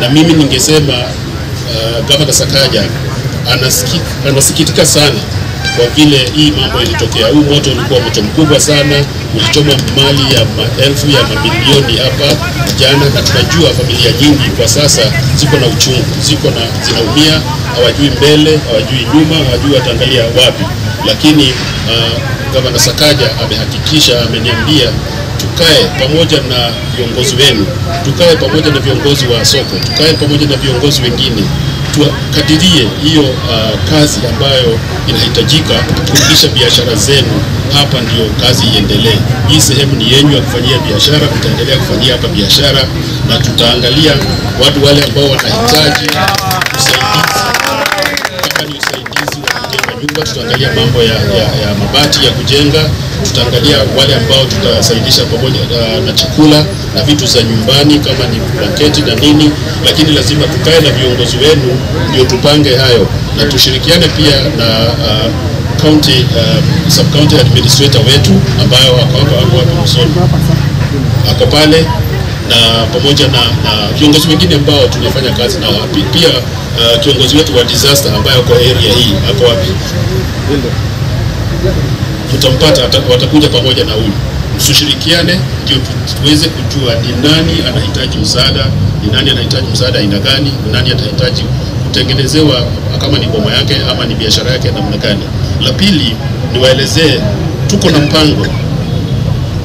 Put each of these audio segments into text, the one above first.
na mimi ningesema uh, Gavana Sakaja anasiki, anasikitika sana kwa vile hii mambo ilitokea. Huu moto ulikuwa moto mkubwa sana, ulichoma mali ya maelfu ya mabilioni hapa jana, na tunajua familia nyingi kwa sasa ziko na uchungu, ziko na zinaumia, hawajui mbele, hawajui nyuma, hawajui wataangalia wapi. Lakini uh, Gavana Sakaja amehakikisha, ameniambia tukae pamoja na viongozi wenu, tukae pamoja na viongozi wa soko, tukae pamoja na viongozi wengine. Tukadirie hiyo uh, kazi ambayo inahitajika kurudisha biashara zenu. Hapa, ndio kazi iendelee. Hii sehemu ni yenyu ya kufanyia biashara, tutaendelea kufanyia hapa biashara na tutaangalia watu wale ambao wanahitaji nyumba, tutaangalia mambo ya, ya, ya mabati ya kujenga, tutaangalia wale ambao tutasaidisha pamoja uh, na chakula na vitu za nyumbani kama ni blanketi na nini, lakini lazima tukae na viongozi wenu ndio tupange hayo. Na tushirikiane pia na uh, county uh, sub county administrator wetu ambayo ako hapa Musoni. Ako pale na pamoja na, na viongozi wengine ambao tunafanya kazi nao. Pia uh, kiongozi wetu wa disaster ambaye ako area hii hapo wapi? Tutampata, watakuja pamoja na huyu, tushirikiane ndio tuweze kujua ni nani anahitaji msaada, ni nani anahitaji msaada aina gani, ni nani atahitaji kutengenezewa kama ni boma yake ama ni biashara yake namna gani. La pili niwaelezee tuko na mpango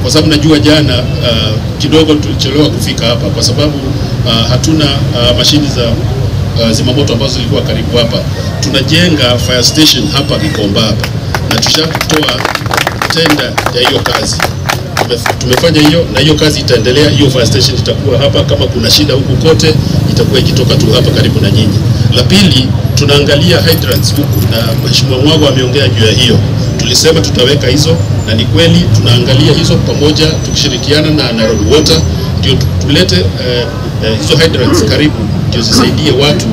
kwa sababu najua jana uh, kidogo tulichelewa kufika hapa kwa sababu uh, hatuna uh, mashini za uh, zimamoto ambazo zilikuwa karibu hapa. Tunajenga fire station hapa Gikomba hapa na tushatoa tenda ya hiyo kazi tumefanya hiyo na hiyo kazi itaendelea. Hiyo fire station itakuwa hapa, kama kuna shida huku kote itakuwa ikitoka tu hapa karibu na nyinyi. La pili, tunaangalia hydrants huku na Mheshimiwa Mwago ameongea juu ya hiyo. Tulisema tutaweka hizo na ni kweli tunaangalia hizo pamoja, tukishirikiana na Nairobi Water ndio tulete eh, eh, hizo hydrants karibu, ndio zisaidie watu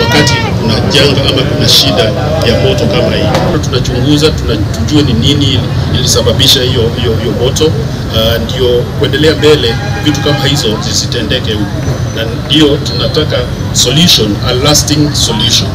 wakati kuna janga ama kuna shida ya moto kama hii. Tunachunguza tunajua ni nini ilisababisha hiyo hiyo hiyo moto uh, ndio kuendelea mbele vitu kama hizo zisitendeke huku, na ndio tunataka solution, a lasting solution.